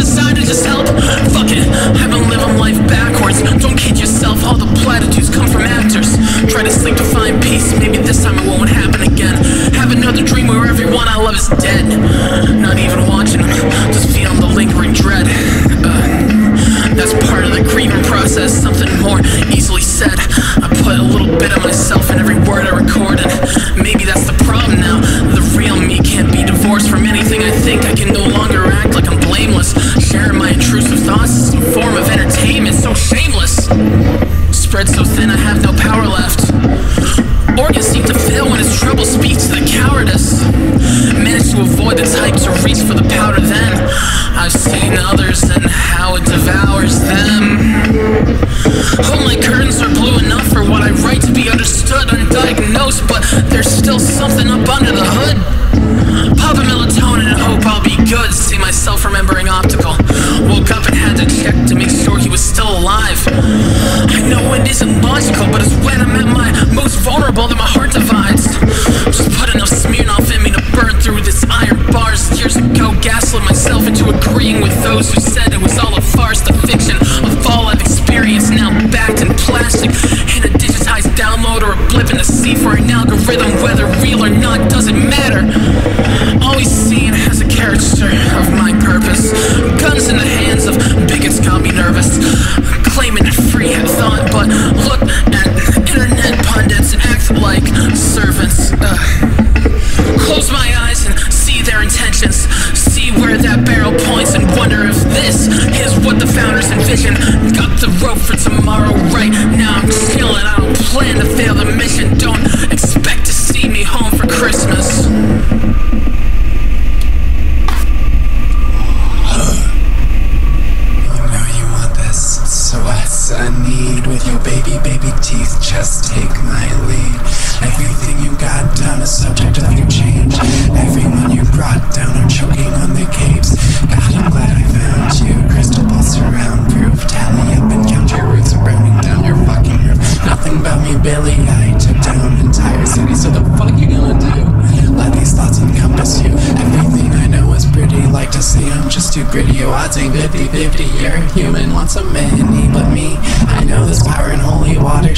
decide to just help? Fuck it, I've been living life backwards. Don't kid yourself, all the platitudes come from actors. Try to sleep to find peace, maybe this time it won't happen again. Have another dream where everyone I love is dead. Not even watching. target seem to fail when his trouble speaks to the cowardice. Managed to avoid the type to reach for the powder then. I've seen others and how it devours them. Oh, my curtains are blue enough for what I write to be understood undiagnosed, but there's still something up under the hood. Into agreeing with those who said it was all a farce, the fiction of all I've experienced. Now backed in plastic, in a digitized download or a blip in the sea for an algorithm. Whether real or not doesn't matter. Always seen as a caricature of my purpose. Guns in the hands of bigots got me nervous. Claiming free thought, but look at internet pundits act like servants. Ugh. This is what the founders envisioned. Got the rope for tomorrow right now. I'm chilling. I don't plan to fail the mission. Don't expect to see me home for Christmas. No, you want this. So I need with your baby, baby teeth? Just take Billy. I took down entire cities. So the fuck you gonna do? Let these thoughts encompass you. Everything I know is pretty. Like to say I'm just too gritty. Oh, odds ain't 50 50. You're a human, want some many, but me. I know this power in holy water